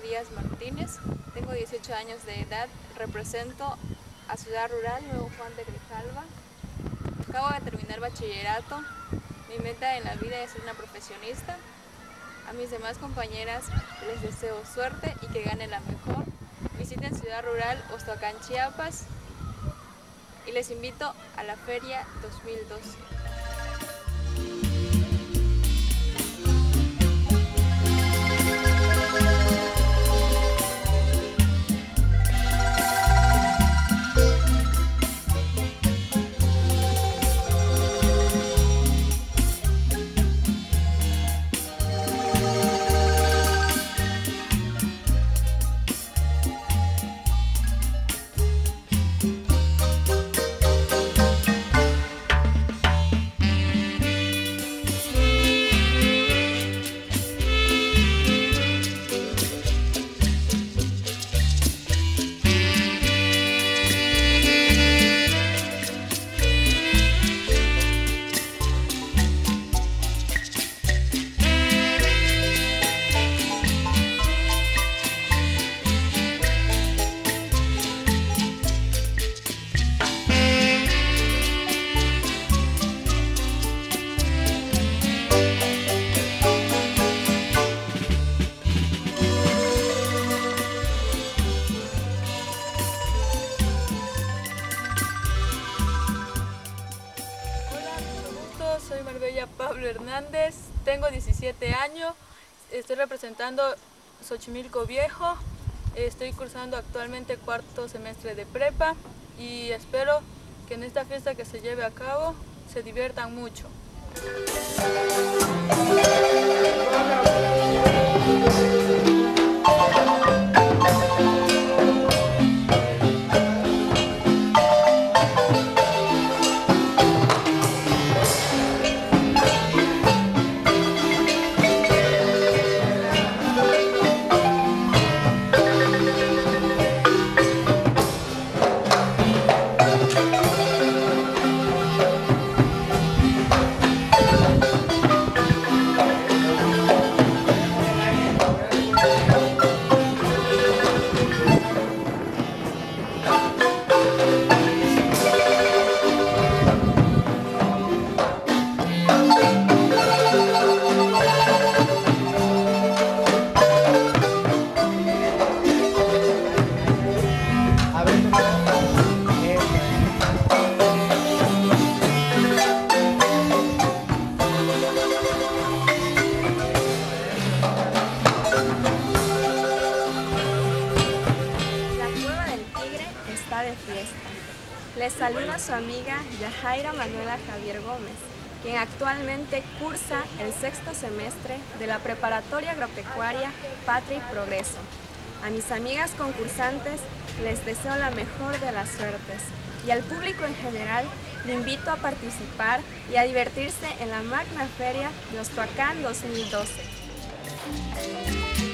Díaz Martínez, tengo 18 años de edad, represento a Ciudad Rural Nuevo Juan de Grijalva. Acabo de terminar bachillerato, mi meta en la vida es ser una profesionista. A mis demás compañeras les deseo suerte y que gane la mejor. Visiten Ciudad Rural Ostoacán, Chiapas y les invito a la Feria 2012. Pablo Hernández, tengo 17 años, estoy representando Xochimilco Viejo, estoy cursando actualmente cuarto semestre de prepa y espero que en esta fiesta que se lleve a cabo se diviertan mucho. De fiesta. Les saluda su amiga Yajaira Manuela Javier Gómez, quien actualmente cursa el sexto semestre de la Preparatoria Agropecuaria Patria y Progreso. A mis amigas concursantes les deseo la mejor de las suertes y al público en general le invito a participar y a divertirse en la Magna Feria de Ostoacán 2012.